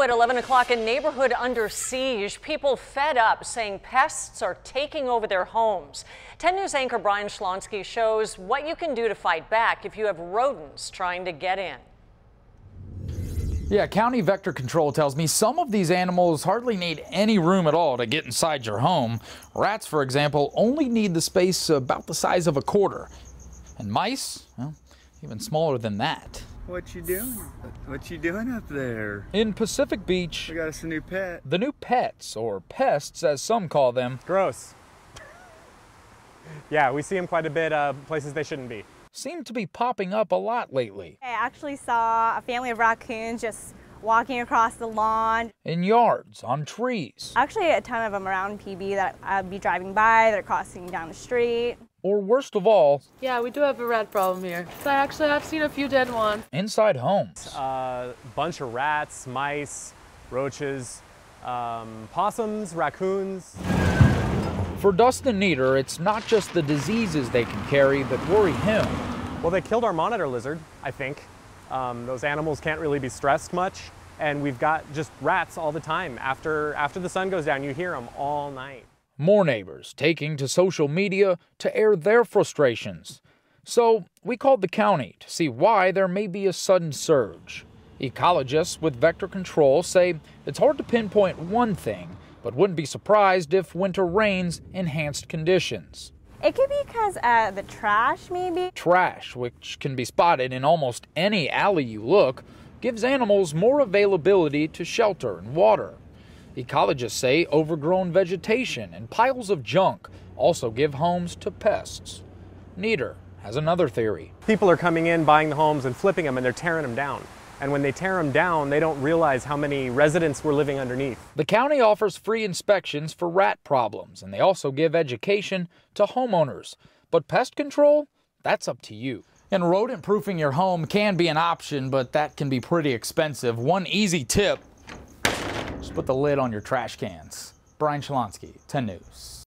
At 11 o'clock, a neighborhood under siege. People fed up saying pests are taking over their homes. 10 News anchor Brian Shlonsky shows what you can do to fight back if you have rodents trying to get in. Yeah, County Vector Control tells me some of these animals hardly need any room at all to get inside your home. Rats, for example, only need the space about the size of a quarter. And mice, well, even smaller than that. What you doing? What you doing up there? In Pacific Beach, We got us a new pet. the new pets, or pests as some call them, Gross. yeah, we see them quite a bit uh, places they shouldn't be. seem to be popping up a lot lately. I actually saw a family of raccoons just walking across the lawn. In yards, on trees, Actually, a ton of them around PB that I'd be driving by, they're crossing down the street. Or worst of all, Yeah, we do have a rat problem here. I actually have seen a few dead ones. inside homes. A uh, bunch of rats, mice, roaches, um, possums, raccoons. For Dustin Nieder, it's not just the diseases they can carry that worry him. Well, they killed our monitor lizard, I think. Um, those animals can't really be stressed much, and we've got just rats all the time. After after the sun goes down, you hear them all night. More neighbors taking to social media to air their frustrations. So we called the county to see why there may be a sudden surge. Ecologists with vector control say it's hard to pinpoint one thing, but wouldn't be surprised if winter rains enhanced conditions. It could be because uh, the trash, maybe. Trash, which can be spotted in almost any alley you look, gives animals more availability to shelter and water. Ecologists say overgrown vegetation and piles of junk also give homes to pests. Nieder has another theory. People are coming in, buying the homes, and flipping them, and they're tearing them down. And when they tear them down, they don't realize how many residents were living underneath. The county offers free inspections for rat problems, and they also give education to homeowners. But pest control, that's up to you. And rodent proofing your home can be an option, but that can be pretty expensive. One easy tip just put the lid on your trash cans. Brian Shlonsky, 10 News.